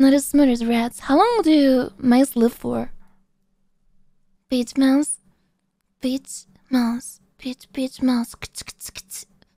Not as smart as rats. How long do mice live for? Beach mouse. Beach mouse. Beach beach mouse.